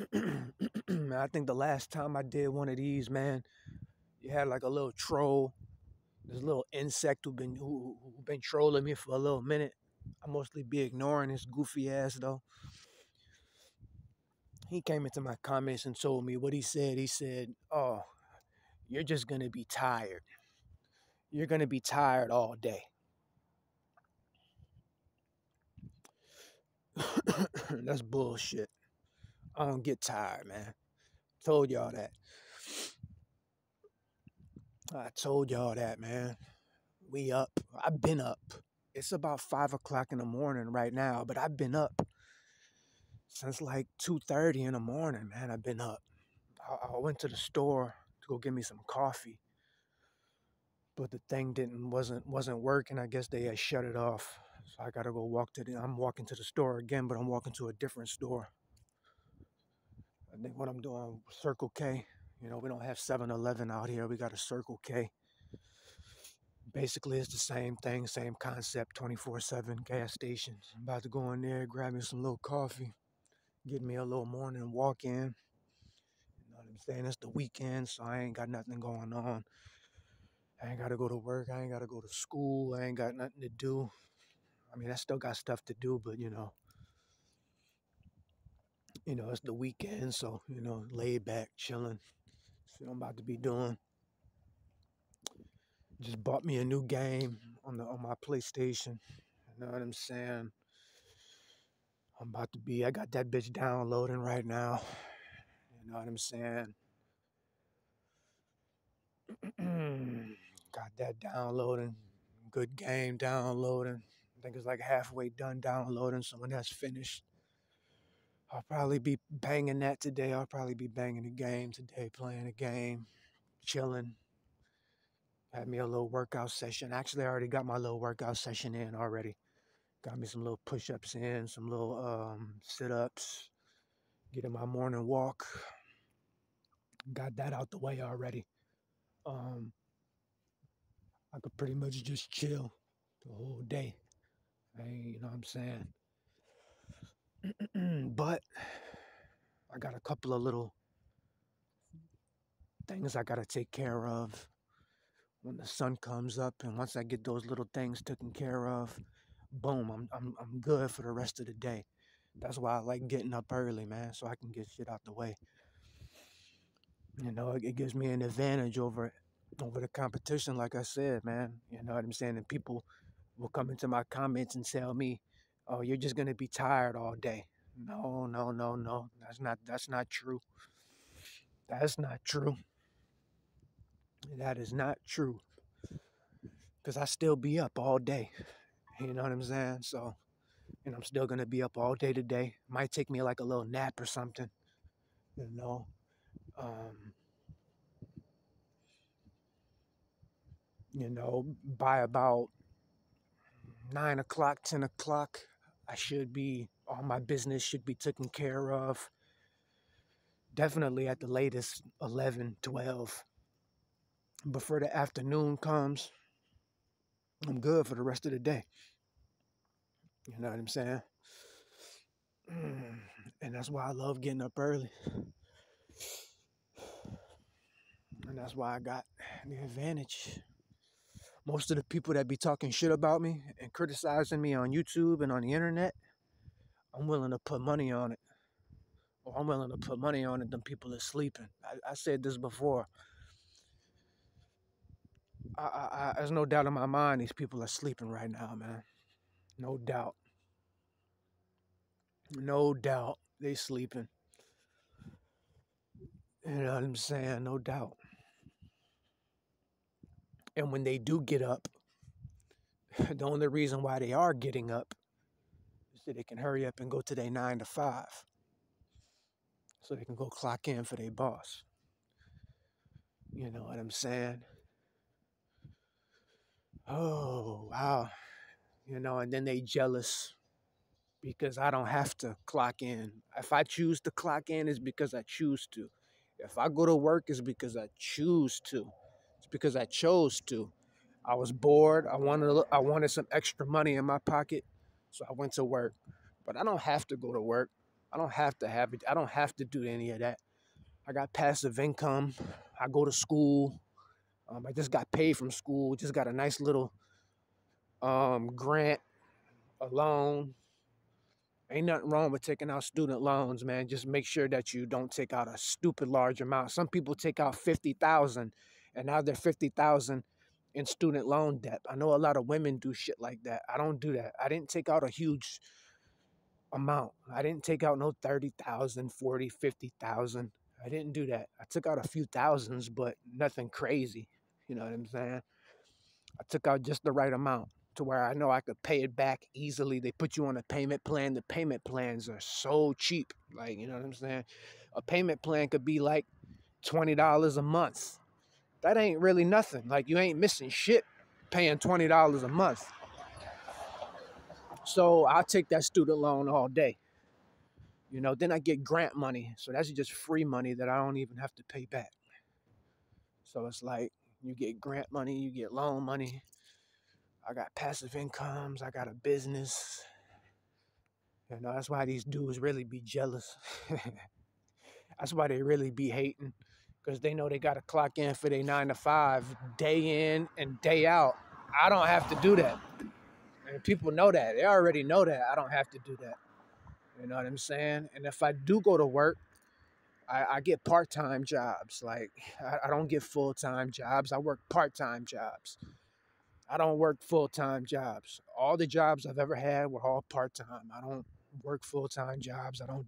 I think the last time I did one of these, man, you had like a little troll, this little insect who been who, who been trolling me for a little minute. I mostly be ignoring his goofy ass though. He came into my comments and told me what he said. He said, "Oh, you're just gonna be tired. You're gonna be tired all day." That's bullshit. I don't get tired, man. Told y'all that. I told y'all that, man. We up. I've been up. It's about five o'clock in the morning right now, but I've been up since like two thirty in the morning, man. I've been up. I, I went to the store to go get me some coffee, but the thing didn't wasn't wasn't working. I guess they had shut it off. So I gotta go walk to the. I'm walking to the store again, but I'm walking to a different store. What I'm doing, Circle K. You know, we don't have 7 Eleven out here. We got a Circle K. Basically, it's the same thing, same concept 24 7 gas stations. I'm about to go in there, grab me some little coffee, get me a little morning walk in. You know what I'm saying? It's the weekend, so I ain't got nothing going on. I ain't got to go to work. I ain't got to go to school. I ain't got nothing to do. I mean, I still got stuff to do, but you know, you know, it's the weekend, so you know, laid back, chilling. So I'm about to be doing. Just bought me a new game on the on my PlayStation. You know what I'm saying? I'm about to be. I got that bitch downloading right now. You know what I'm saying? got that downloading. Good game downloading. I think it's like halfway done downloading. So when that's finished, I'll probably be banging that today. I'll probably be banging the game today, playing a game, chilling. Had me a little workout session. Actually, I already got my little workout session in already. Got me some little push ups in, some little um, sit ups, getting my morning walk. Got that out the way already. Um, I could pretty much just chill the whole day. Hey, you know what I'm saying? but I got a couple of little things I got to take care of when the sun comes up. And once I get those little things taken care of, boom, I'm, I'm, I'm good for the rest of the day. That's why I like getting up early, man, so I can get shit out the way. You know, it, gives me an advantage over over the competition, like I said, man. You know what I'm saying? And people will come into my comments and tell me, oh, you're just gonna be tired all day. No, no, no, no. That's not that's not true. That's not true. That is not true. Cause I still be up all day. You know what I'm saying? So, and I'm still gonna be up all day today. Might take me like a little nap or something. You know. Um, you know, by about nine o'clock, ten o'clock, I should be, all my business should be taken care of. Definitely at the latest 11, 12. Before the afternoon comes, I'm good for the rest of the day. You know what I'm saying? And that's why I love getting up early. And that's why I got the advantage most of the people that be talking shit about me and criticizing me on YouTube and on the internet, I'm willing to put money on it. Or I'm willing to put money on it. Them people are sleeping. I, I said this before. I, I, I, there's no doubt in my mind these people are sleeping right now, man. No doubt. No doubt they sleeping. You know what I'm saying? No doubt. And when they do get up, the only reason why they are getting up is so they can hurry up and go to their nine to five. So they can go clock in for their boss. You know what I'm saying? Oh, wow. You know, and then they jealous because I don't have to clock in. If I choose to clock in, it's because I choose to. If I go to work, it's because I choose to because I chose to. I was bored. I wanted I wanted some extra money in my pocket, so I went to work. But I don't have to go to work. I don't have to have it. I don't have to do any of that. I got passive income. I go to school. Um, I just got paid from school. Just got a nice little um, grant, a loan. Ain't nothing wrong with taking out student loans, man. Just make sure that you don't take out a stupid large amount. Some people take out fifty thousand, and now they're fifty thousand in student loan debt. I know a lot of women do shit like that. I don't do that. I didn't take out a huge amount. I didn't take out no 30,000, 40, 50,000. I didn't do that. I took out a few thousands, but nothing crazy. You know what I'm saying? I took out just the right amount to where I know I could pay it back easily. They put you on a payment plan. The payment plans are so cheap. Like, you know what I'm saying? A payment plan could be like $20 a month. That ain't really nothing. Like, you ain't missing shit paying $20 a month. So I'll take that student loan all day. You know, then I get grant money. So that's just free money that I don't even have to pay back. So it's like you get grant money, you get loan money. I got passive incomes, I got a business. You know, that's why these dudes really be jealous. that's why they really be hating. Because they know they got to clock in for their nine to five, day mm-hmm. in and day out. I don't have to do that. And people know that. They already know that. I don't have to do that. You know what I'm saying? And if I do go to work, I, I get part time jobs. Like, I, I don't get full time jobs. I work part time jobs. I don't work full time jobs. All the jobs I've ever had were all part time. I don't work full time jobs. I don't